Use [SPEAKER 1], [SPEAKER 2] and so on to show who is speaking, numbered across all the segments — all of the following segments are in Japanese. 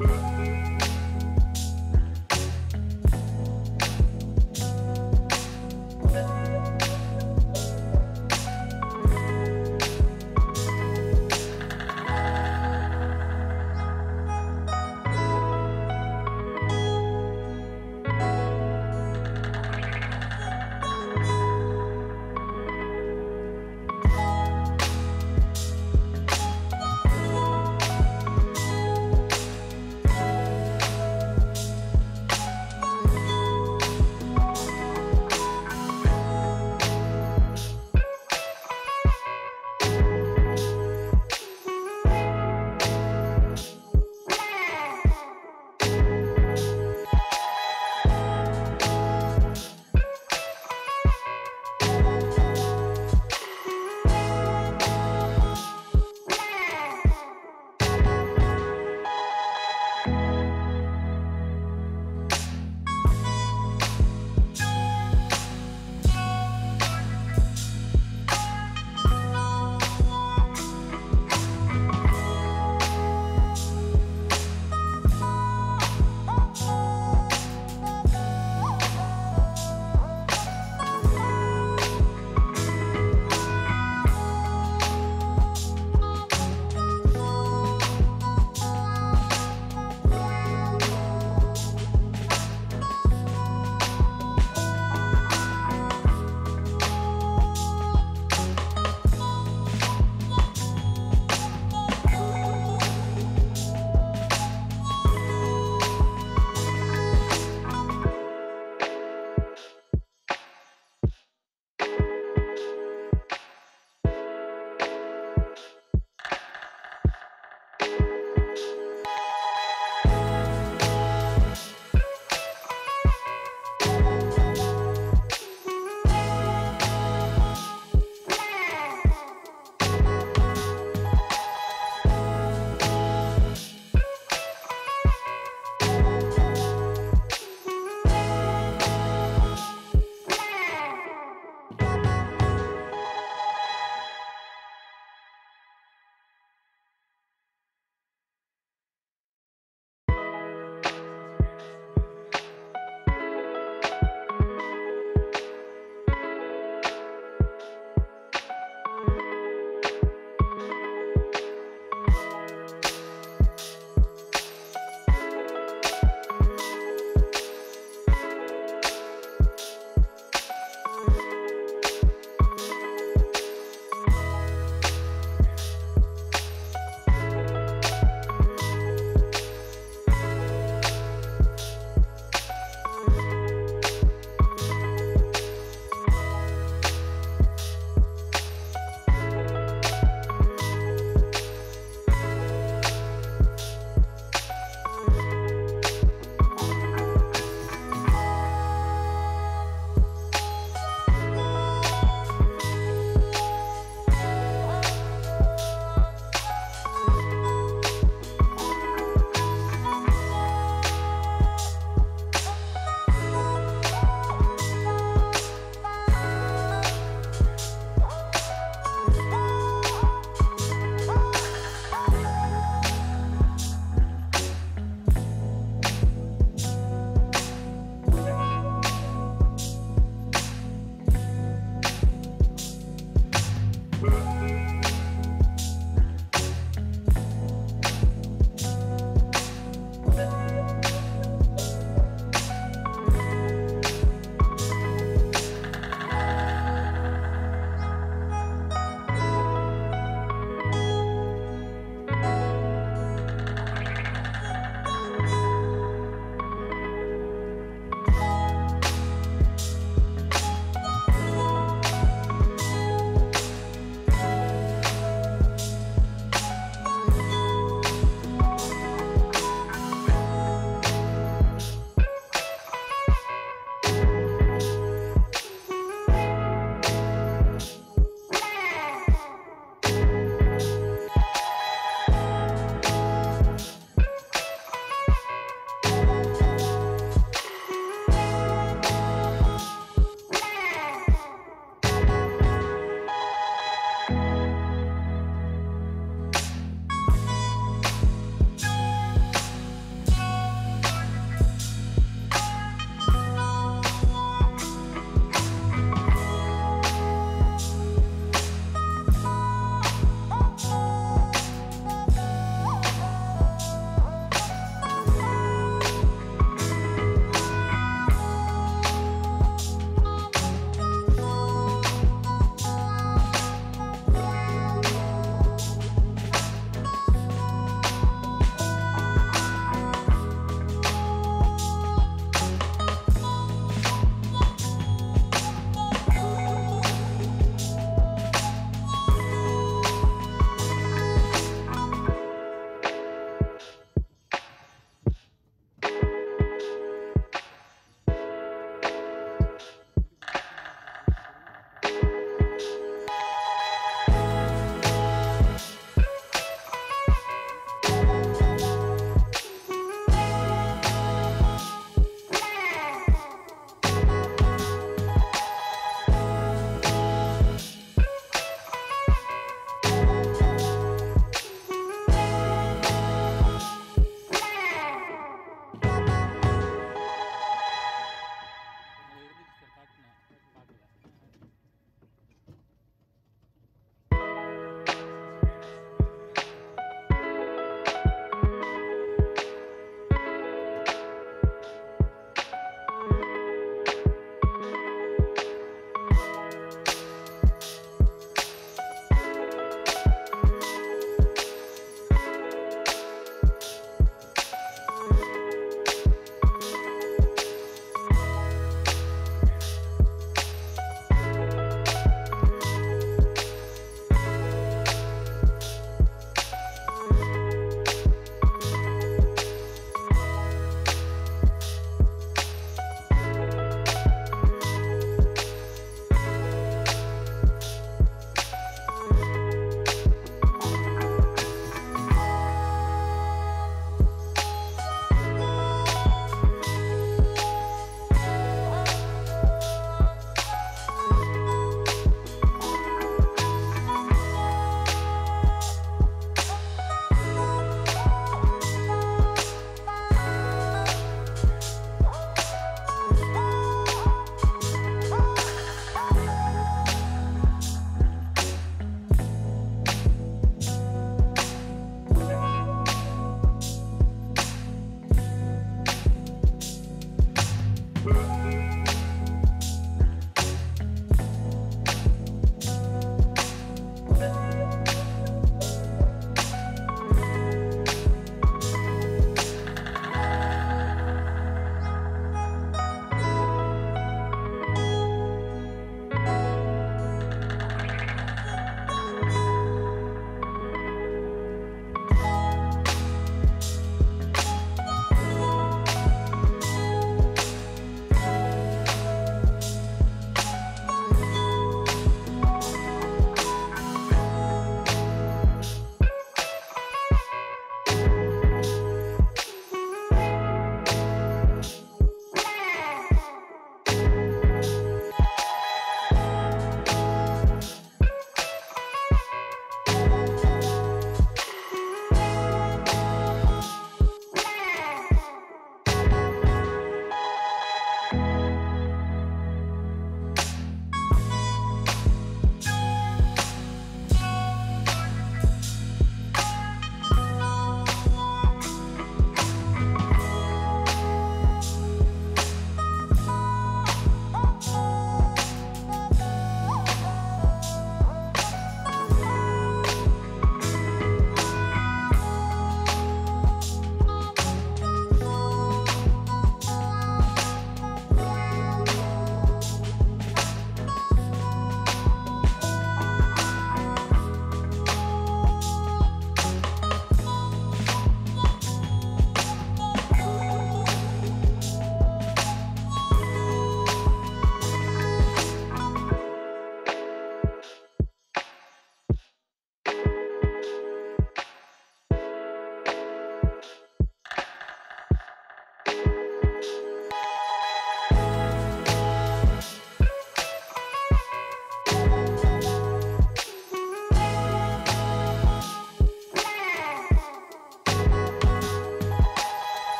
[SPEAKER 1] Bye.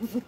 [SPEAKER 2] フフフ。